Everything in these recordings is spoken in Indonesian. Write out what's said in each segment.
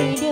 video.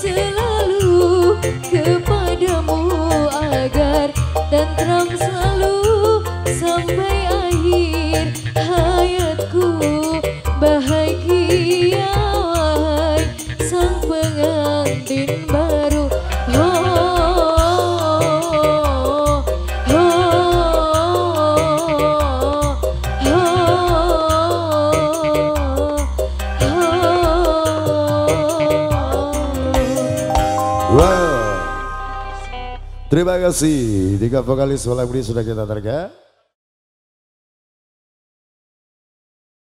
selalu kepadamu agar tentram selalu sampai akhir hayatku. Bahagia sang pengantin. Terima kasih. Tiga vokalis Walang sudah kita targa.